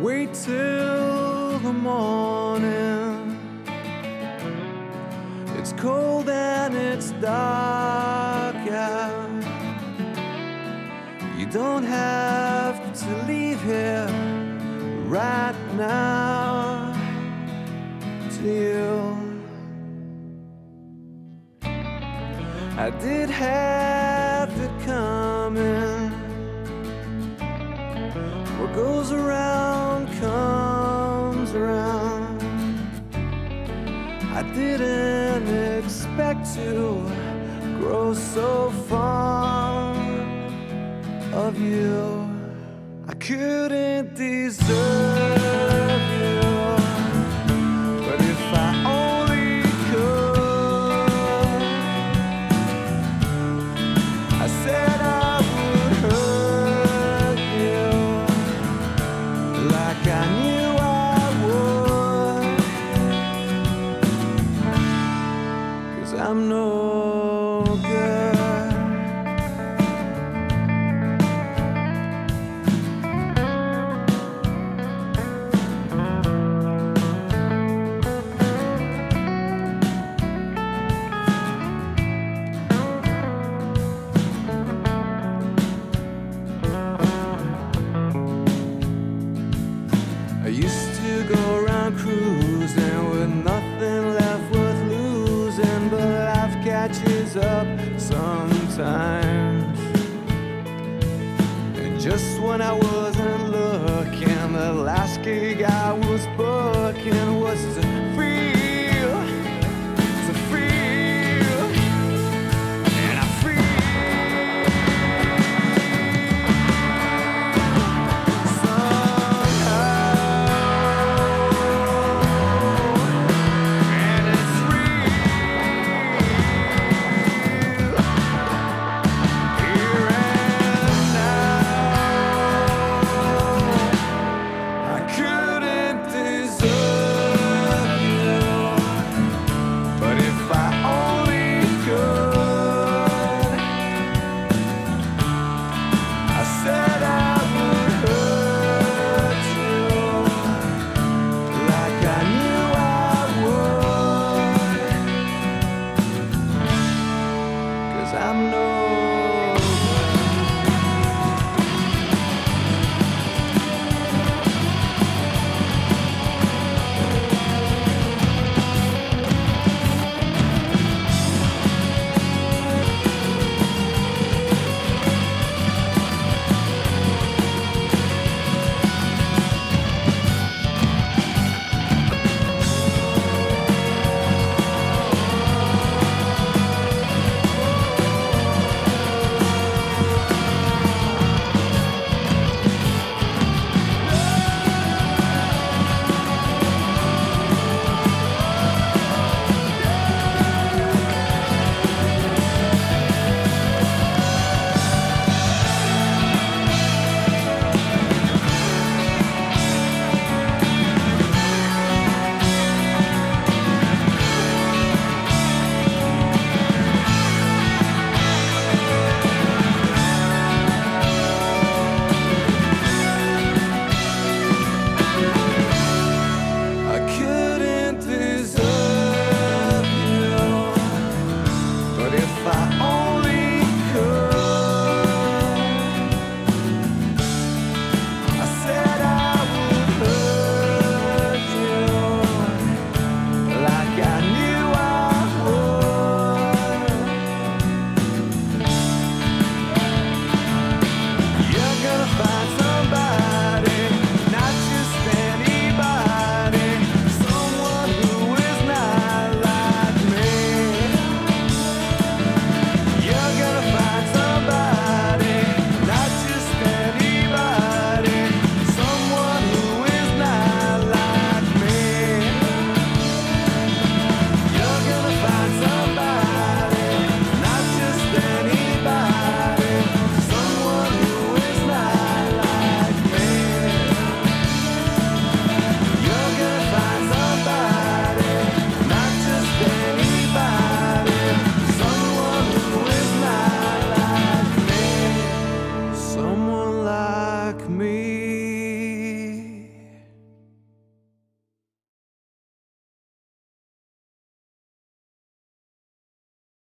wait till the morning. It's cold and it's dark out. You don't have to leave here right now, do you? I did have it coming. What goes around didn't expect to grow so fond of you. I couldn't deserve no good. Up sometimes. And just when I was I'm